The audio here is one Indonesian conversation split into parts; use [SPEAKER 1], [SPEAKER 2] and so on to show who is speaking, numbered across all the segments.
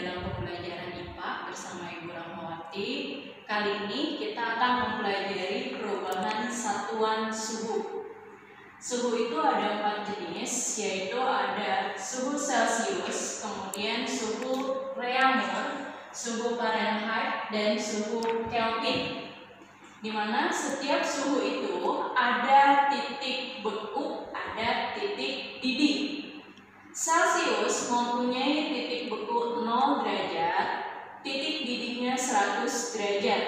[SPEAKER 1] dalam pembelajaran IPA bersama Ibu Rahmawati. Kali ini kita akan mempelajari perubahan satuan suhu. Suhu itu ada empat jenis, yaitu ada suhu Celsius, kemudian suhu Reaumur, suhu Fahrenheit, dan suhu Kelvin. Di mana setiap suhu itu ada titik beku, ada titik didih. Celsius mempunyai titik beku 0 derajat, titik didihnya 100 derajat.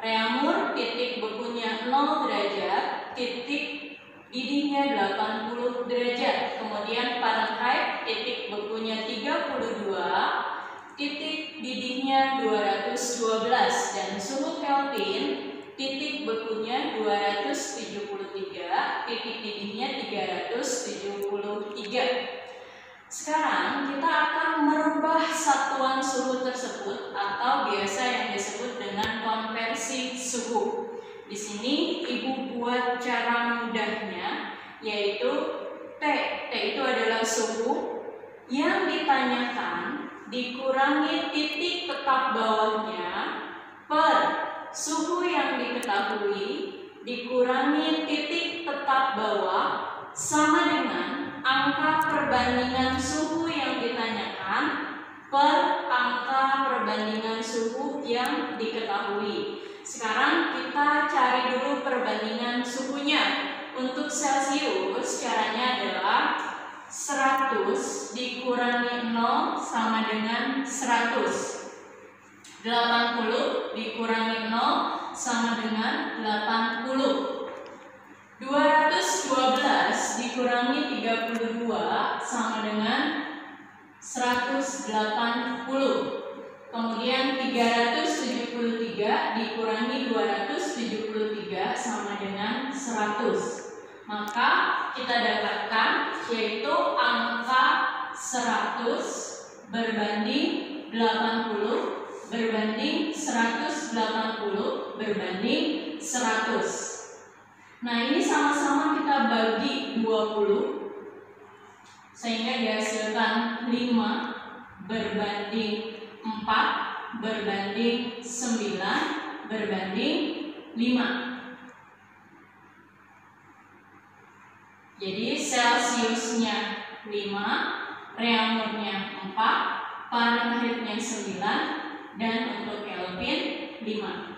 [SPEAKER 1] Reamur titik bekunya 0 derajat, titik didihnya 80 derajat. Kemudian Fahrenheit titik bekunya 32, titik didihnya 212 dan suhu Kelvin titik bekunya 273, titik didihnya 373. Sekarang kita akan merubah satuan suhu tersebut atau biasa yang disebut dengan konversi suhu. Di sini ibu buat cara mudahnya yaitu T. T itu adalah suhu yang ditanyakan dikurangi titik tetap bawahnya per suhu yang diketahui dikurangi titik tetap bawah sama dengan angka perbandingan suhu yang ditanyakan per angka perbandingan suhu yang diketahui. Sekarang kita cari dulu perbandingan suhunya. Untuk Celcius caranya adalah 100 dikurangi 0 sama dengan 100. 80 dikurangi 0 sama dengan 80. 212 dikurangi 32 sama dengan 180. Kemudian 373 dikurangi 273 sama dengan 100. Maka kita dapatkan yaitu angka 100 berbanding 80 berbanding 180 berbanding 100. Nah ini sama-sama kita bagi 20 Sehingga dihasilkan 5 berbanding 4 berbanding 9 berbanding 5 Jadi Celsiusnya 5 Reaumurnya 4 Fahrenheitnya 9 Dan untuk Kelvin 5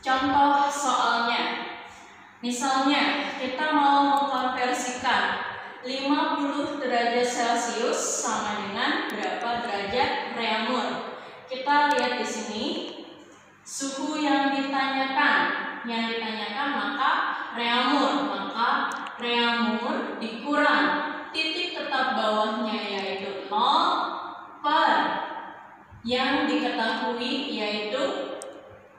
[SPEAKER 1] Contoh soalnya. Misalnya, kita mau mengkonversikan 50 derajat Celcius sama dengan berapa derajat Reaumur. Kita lihat di sini suhu yang ditanyakan. Yang ditanyakan maka Reaumur, maka Reaumur dikurang titik tetap bawahnya yaitu 0 per yang diketahui yaitu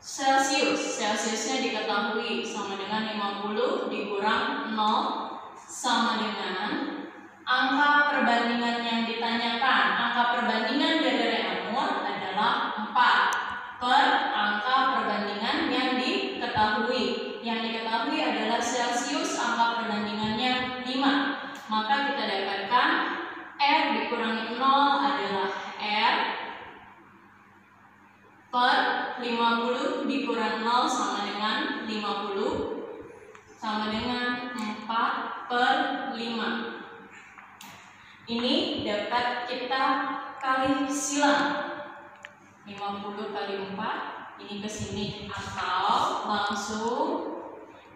[SPEAKER 1] Celsius. Celsiusnya diketahui sama dengan 50 dikurang 0 sama dengan angka perbandingan yang ditanyakan. Angka perbandingan dari Reaumur adalah 4 per angka perbandingan yang diketahui. Yang diketahui adalah Celsius, angka perbandingannya 5. Maka kita dapatkan R dikurangi 0 adalah R per 50 dikurang 0 sama dengan 50 sama dengan 4 per 5 ini dapat kita kali silang. 50 kali 4 ini ke sini. Atau langsung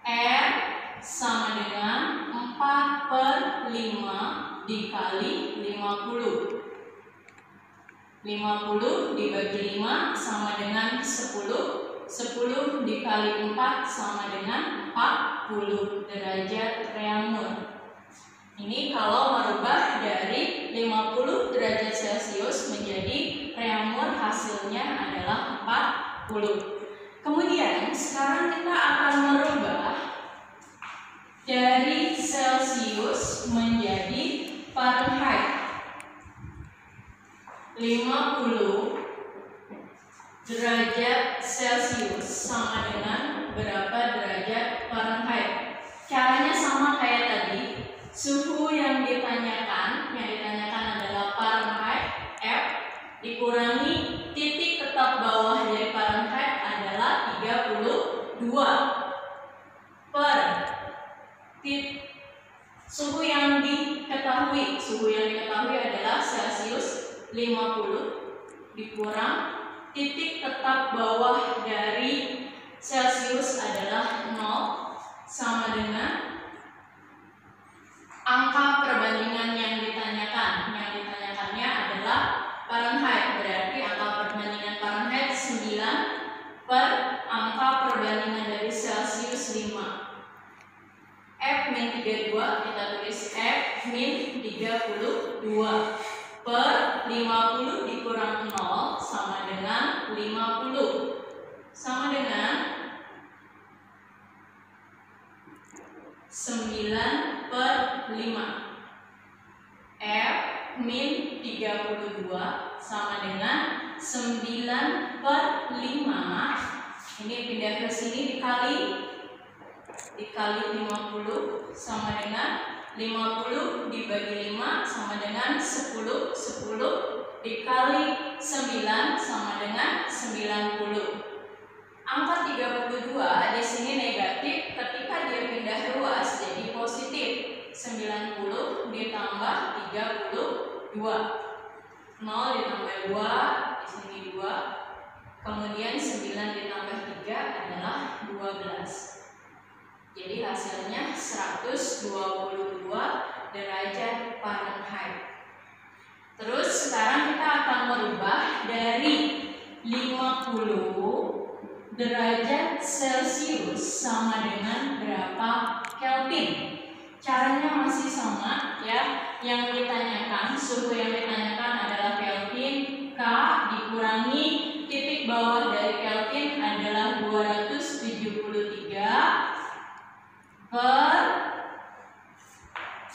[SPEAKER 1] R sama dengan 4 per 5 dikali 50 50 dibagi 5 sama dengan 10 10 dikali 4 sama dengan 40 derajat Reaumur Ini kalau merubah dari 50 derajat Celcius menjadi Reaumur hasilnya adalah 40 Kemudian sekarang kita akan merubah dari Celcius menjadi Fahrenheit. 50 derajat Celsius sama dengan berapa derajat Fahrenheit. Caranya sama kayak tadi. Suhu yang ditanyakan, yang ditanyakan adalah Fahrenheit F dikurangi titik tetap bawah dari Fahrenheit adalah 32 per titik suhu yang diketahui. Suhu yang diketahui adalah Celsius 50 dikurang titik tetap bawah dari Celcius adalah 0 sama dengan angka perbandingan yang ditanyakan. Yang ditanyakannya adalah Fahrenheit. Berarti angka perbandingan Fahrenheit 9 per angka perbandingan dari Celcius 5. F min 32 kita tulis F min 32 per 50 50 sama dengan 9 per 5 F min 32 sama dengan 9 per 5 ini pindah ke sini dikali dikali 50 sama dengan 50 dibagi 5 sama dengan 10 10 dikali 9 sama dengan 90 angka 32 di sini negatif ketika dia pindah ruas jadi positif 90 ditambah 32 0 ditambah 2 di sini 2 kemudian 9 ditambah 3 adalah 12 jadi hasilnya 122 derajat Fahrenheit. Terus sekarang kita akan merubah dari 50 derajat Celcius sama dengan berapa Kelvin. Caranya masih sama ya. Yang ditanyakan, suhu yang ditanyakan adalah Kelvin. K dikurangi titik bawah dari Kelvin adalah 273 per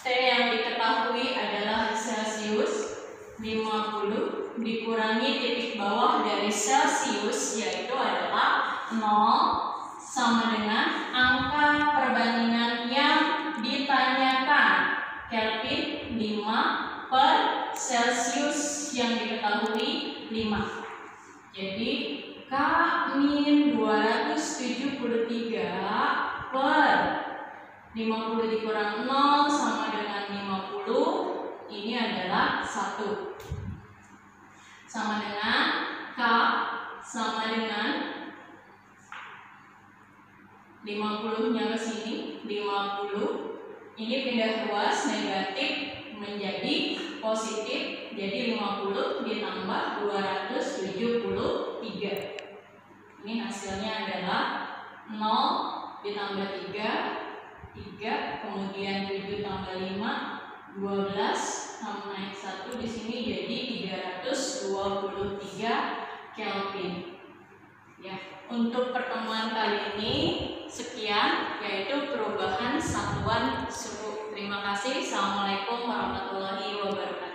[SPEAKER 1] T yang diketahui adalah Celsius 50 dikurangi titik bawah dari Celsius yaitu adalah 0 sama dengan angka perbandingan yang ditanyakan Kelvin 5 per Celsius yang diketahui 5 jadi K min 273 per 50 dikurang 0 sama dengan 50 ini adalah 1 sama dengan K sama dengan 50 nya ke sini 50 ini pindah ruas negatif menjadi positif jadi 50 ditambah 273 ini hasilnya adalah 0 ditambah 3 3 kemudian 7 tambah 5 12 sama naik 1 di sini jadi 323 Kelvin. Ya untuk pertemuan kali ini sekian yaitu perubahan satuan suhu terima kasih. Assalamualaikum warahmatullahi wabarakatuh